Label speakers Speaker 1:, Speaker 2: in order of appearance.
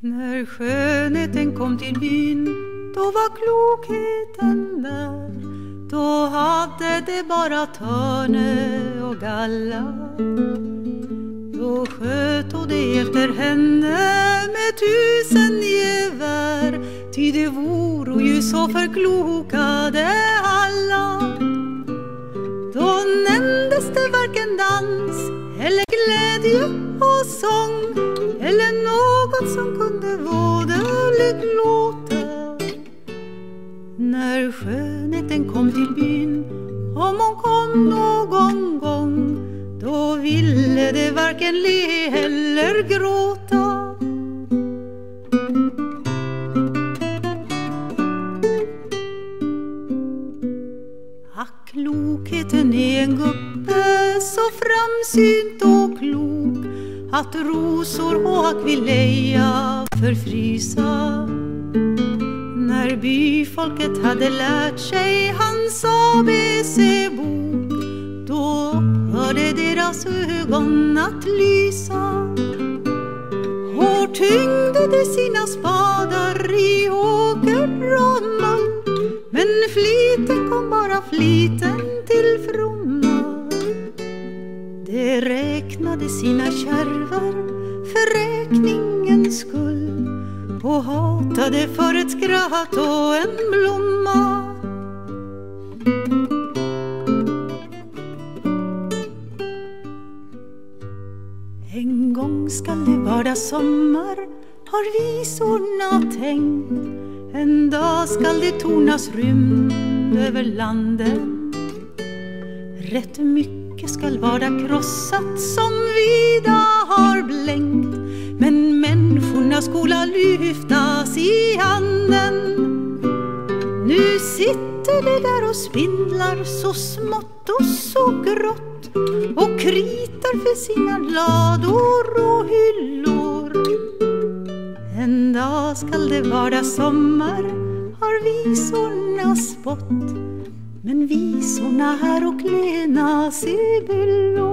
Speaker 1: När skönheten kom till byn då var klokheten där. Då hade det bara törne och galla. Då sköt de efter henne med tusen gevär. Ty det voro ju så förklokade dans eller glädje och sång eller något som kunde våderligt låta När skönheten kom till byn, om hon kom någon gång då ville det varken le eller gråta. Framsynt och klok att rosor och akvileja förfrysa När byfolket hade lärt sig hans ABC-bok då hörde deras ögon att lysa. Hårt tyngde de sina spadar i åker och mull men fliten kom bara fliten räknade sina kärvar för räkningens skull och hatade för ett skratt och en blomma. En gång skall det vara sommar har visorna tänkt. En dag skall det tornas rymd över landen Rätt mycket mycket skall vara krossat som vida har blänkt. Men människorna skola lyftas i handen. Nu sitter de där och spindlar så smått och så grått och kritar för sina lador och hyllor. En dag skall det vara sommar har visorna spått men visorna här och klena sibyllor